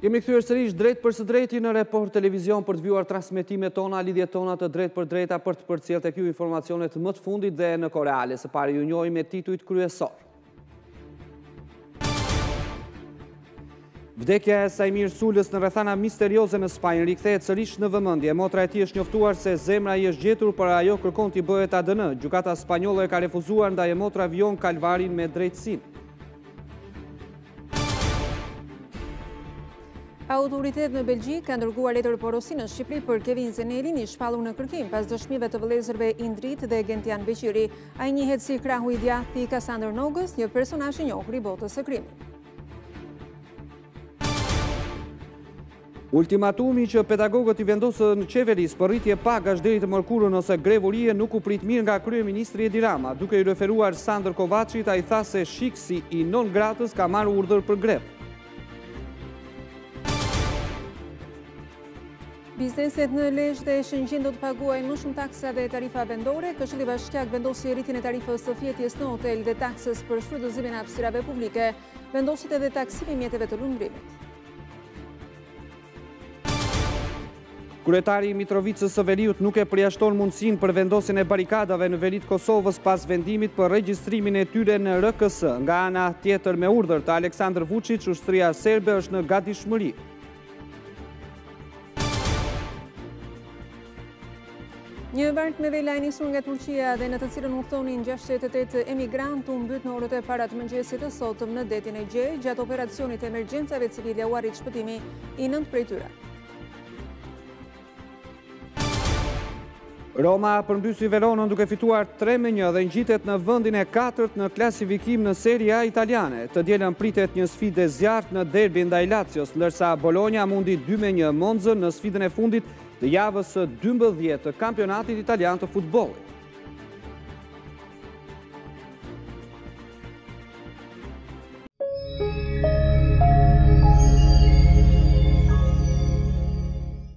Jemi kthyer sërish drejt për së drejti në Report Televizion për të vijuar transmetimet tona, lidhjet tona të drejt për drejta për të përcjellë tek ju informacionet më të fundit dhe në kohë reale. Së pari ju njohim me titujt kryesorë. Vdekja e Saimir Sulës në rrethana misterioze në Spanjë rikthehet sërish në vëmendje. Motra e tij është njoftuar se zemra i është gjetur, por ajo kërkon t'i bëhet ADN. Gjykata spanjolle e ka refuzuar ndaj motra vijon kalvarin me drejtësinë. Autoritetet në Belgjikë kanë dërguar letërporosi në Shqipëri për Kevin Zenelin i shpallur në kërkim pas dëshmive të vëllezërve Indrit dhe Gentian Beqiri. Ai njihet si krahu i djathtë i Kasandër Nogës, një personazh i njohur i botës së krimit. Ultimatumi që pedagogët i vendosën qeverisë për rritje pagash deri të mërkurën ose grevë urie nuk u prit mirë nga kryeministri Edi Rama. Duke iu referuar Sandër Kovaçit, ai tha se SHIK-si i non gratës ka marrë urdhër për grevë. Bizneset në Lezhë dhe Shëngjin do të paguajnë më shumë taksa dhe tarifa vendore. Këshilli Bashkiak vendosi rritjen e tarifës së fjetjes në hotel dhe taksës për shfrytëzimin e hapësirave publike. Vendoset edhe taksimi i mjeteve të lundrimit. Kryetari i Mitrovicës së Veriut nuk e përjashton mundësinë për vendosjen e barikadave në veri të Kosovës pas vendimit për regjistrimin e tyre në RKS. Nga ana tjetër me urdhër të Aleksandër Vuçiç, ushtria serbe është në gatishmëri. Një varkë me vela e nisur nga Turqia dhe në të cilën udhëtonin 68 emigrantë u mbyt në orët e para të mëngjesit të sotëm në detin Egje, gjatë operacionit të emergjencave civile u arrit shpëtimi i nëntë prej tyre. Roma përmbysi Veronën duke fituar 3 me 1 dhe ngjitet në vendin e katërt në klasifikim në Serie A italiane. Të dielën pritet një sfidë e zjarrtë në derbin ndaj Lazios, ndërsa Bologna mundi 2 me 1 Monzën në sfidën e fundit të javës së 12 të kampionatit italian të futbollit.